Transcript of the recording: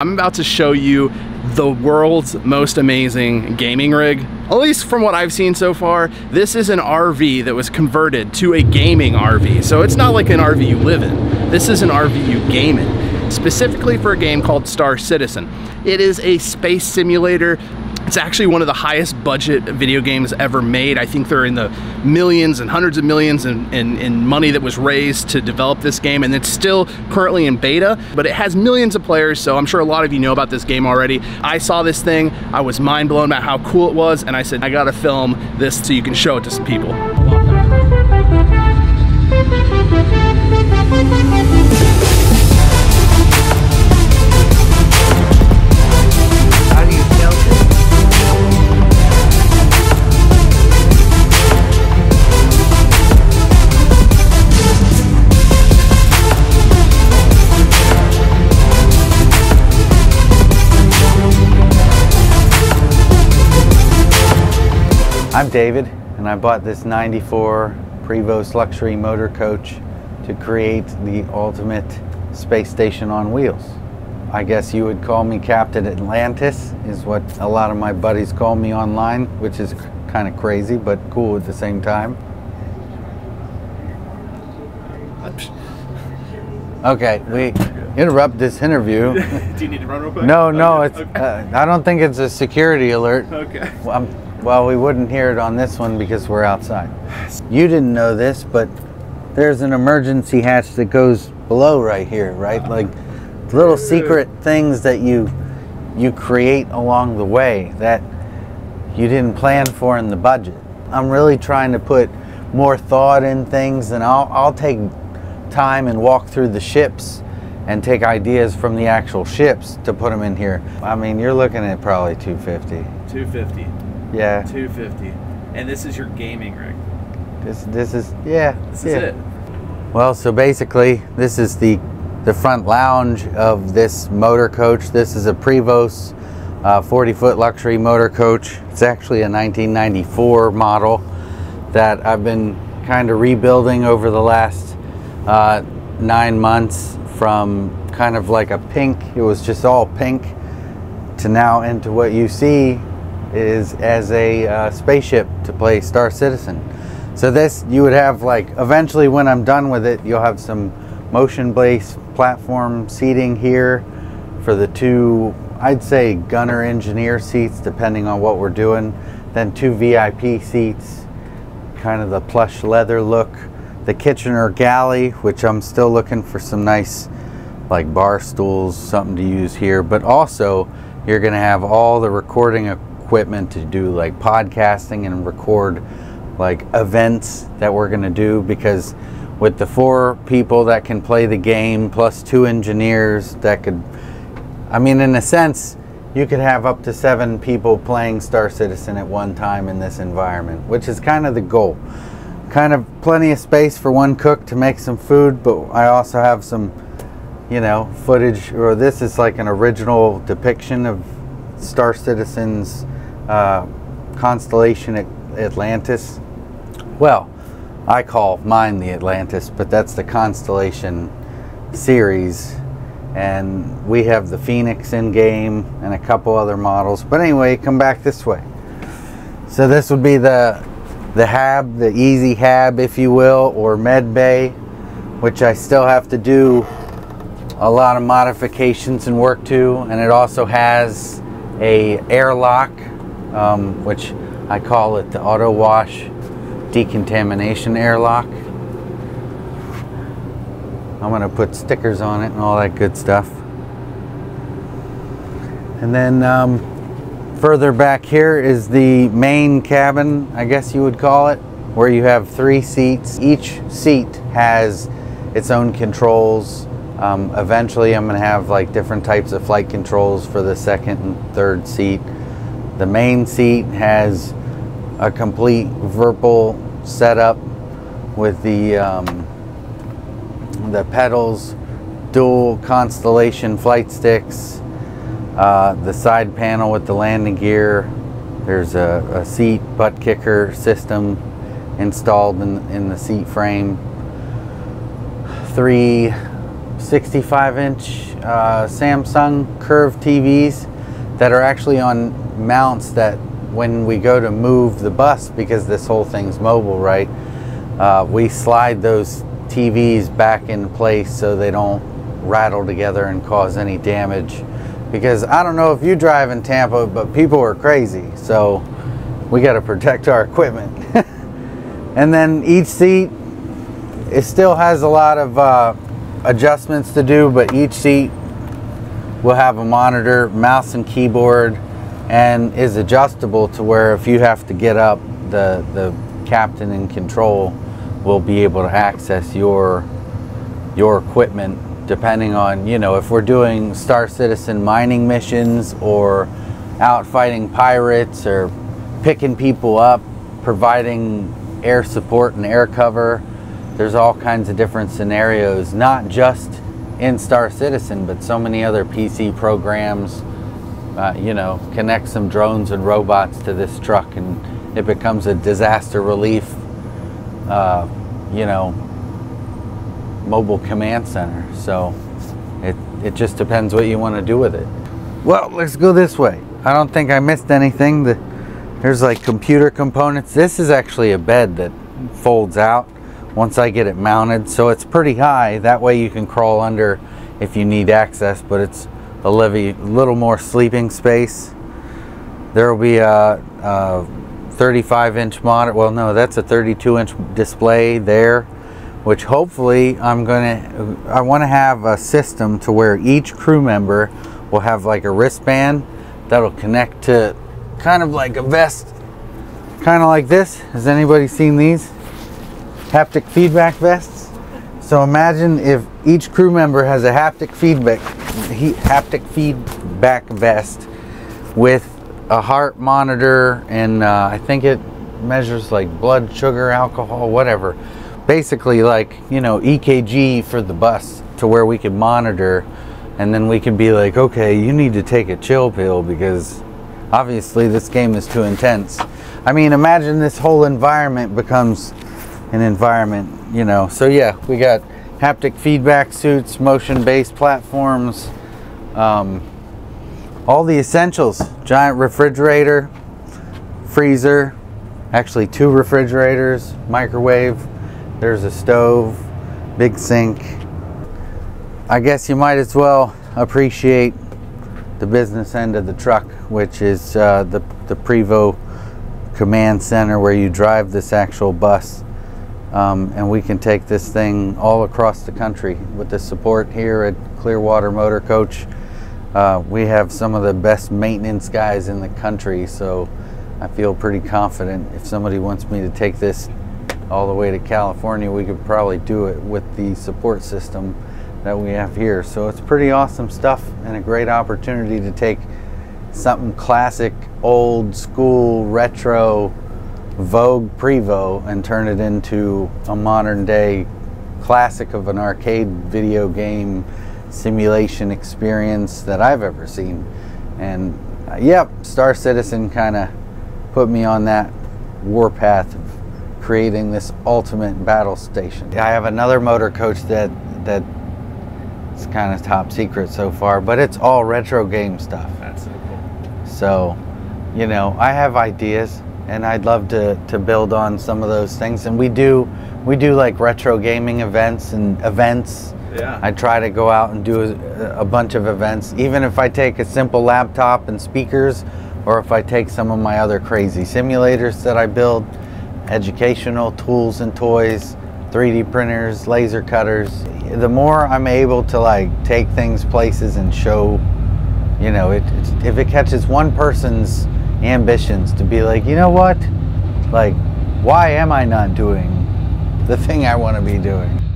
I'm about to show you the world's most amazing gaming rig. At least from what I've seen so far, this is an RV that was converted to a gaming RV. So it's not like an RV you live in. This is an RV you game in, specifically for a game called Star Citizen. It is a space simulator it's actually one of the highest budget video games ever made. I think they're in the millions and hundreds of millions in, in, in, money that was raised to develop this game, and it's still currently in beta, but it has millions of players, so I'm sure a lot of you know about this game already. I saw this thing, I was mind blown about how cool it was, and I said, I gotta film this so you can show it to some people. I'm David and I bought this 94 Prevost luxury motor coach to create the ultimate space station on wheels. I guess you would call me Captain Atlantis is what a lot of my buddies call me online, which is kind of crazy but cool at the same time. Okay, we interrupt this interview. Do you need to run real quick? No, no, okay. it's. Uh, I don't think it's a security alert. Okay. Well, well, we wouldn't hear it on this one because we're outside. You didn't know this, but there's an emergency hatch that goes below right here, right? Like little secret things that you you create along the way that you didn't plan for in the budget. I'm really trying to put more thought in things and I'll, I'll take time and walk through the ships and take ideas from the actual ships to put them in here. I mean, you're looking at probably 250. 250. Yeah. 250. And this is your gaming rig. This this is yeah. This yeah. is it. Well, so basically, this is the the front lounge of this motor coach. This is a Prevost uh, 40 foot luxury motor coach. It's actually a 1994 model that I've been kind of rebuilding over the last uh, nine months from kind of like a pink, it was just all pink, to now into what you see is as a uh, spaceship to play Star Citizen. So this, you would have like, eventually when I'm done with it, you'll have some motion-based platform seating here for the two, I'd say gunner engineer seats, depending on what we're doing. Then two VIP seats, kind of the plush leather look. The Kitchener galley, which I'm still looking for some nice like bar stools, something to use here. But also, you're gonna have all the recording equipment to do like podcasting and record like events that we're going to do because with the four people that can play the game plus two engineers that could I mean in a sense you could have up to seven people playing Star Citizen at one time in this environment which is kind of the goal. Kind of plenty of space for one cook to make some food but I also have some you know footage or this is like an original depiction of Star Citizen's uh, constellation Atlantis. Well, I call mine the Atlantis, but that's the constellation series. And we have the Phoenix in game and a couple other models. But anyway, come back this way. So this would be the the hab, the easy hab, if you will, or med bay, which I still have to do a lot of modifications and work to. And it also has a airlock um, which I call it the auto wash decontamination airlock. I'm going to put stickers on it and all that good stuff. And then um, further back here is the main cabin, I guess you would call it, where you have three seats. Each seat has its own controls. Um, eventually I'm going to have like different types of flight controls for the second and third seat. The main seat has a complete Virpil setup with the um, the pedals, dual Constellation flight sticks, uh, the side panel with the landing gear. There's a, a seat butt kicker system installed in, in the seat frame. Three 65 inch uh, Samsung curved TVs that are actually on mounts that when we go to move the bus, because this whole thing's mobile, right? Uh, we slide those TVs back in place so they don't rattle together and cause any damage. Because I don't know if you drive in Tampa, but people are crazy. So we got to protect our equipment. and then each seat, it still has a lot of uh, adjustments to do, but each seat will have a monitor, mouse and keyboard, and is adjustable to where if you have to get up, the, the captain in control will be able to access your your equipment depending on you know if we're doing star citizen mining missions or out fighting pirates or picking people up providing air support and air cover there's all kinds of different scenarios not just in star citizen but so many other pc programs uh, you know connect some drones and robots to this truck and it becomes a disaster relief uh, you know mobile command center. So it, it just depends what you want to do with it. Well, let's go this way. I don't think I missed anything. The, there's like computer components. This is actually a bed that folds out once I get it mounted. So it's pretty high. That way you can crawl under if you need access, but it's a little more sleeping space. There will be a, a 35 inch monitor. Well, no, that's a 32 inch display there which hopefully I'm gonna, I wanna have a system to where each crew member will have like a wristband that'll connect to kind of like a vest, kind of like this. Has anybody seen these? Haptic feedback vests. So imagine if each crew member has a haptic feedback, haptic feedback vest with a heart monitor and uh, I think it measures like blood sugar, alcohol, whatever. Basically like you know EKG for the bus to where we can monitor and then we can be like okay you need to take a chill pill because obviously this game is too intense. I mean imagine this whole environment becomes an environment you know? So yeah we got haptic feedback suits motion based platforms um, all the essentials giant refrigerator freezer actually two refrigerators microwave there's a stove, big sink. I guess you might as well appreciate the business end of the truck, which is uh, the, the Prevost command center where you drive this actual bus. Um, and we can take this thing all across the country with the support here at Clearwater Motor Coach. Uh, we have some of the best maintenance guys in the country, so I feel pretty confident if somebody wants me to take this all the way to California, we could probably do it with the support system that we have here. So it's pretty awesome stuff and a great opportunity to take something classic, old school, retro, Vogue Prevost and turn it into a modern day classic of an arcade video game simulation experience that I've ever seen. And uh, yep, Star Citizen kind of put me on that warpath of creating this ultimate battle station. I have another motor coach that that it's kind of top secret so far, but it's all retro game stuff. That's so cool. So, you know, I have ideas and I'd love to, to build on some of those things. And we do we do like retro gaming events and events. Yeah. I try to go out and do a, a bunch of events, even if I take a simple laptop and speakers, or if I take some of my other crazy simulators that I build educational tools and toys, 3D printers, laser cutters. The more I'm able to like take things places and show, you know, it, if it catches one person's ambitions to be like, you know what, like, why am I not doing the thing I want to be doing?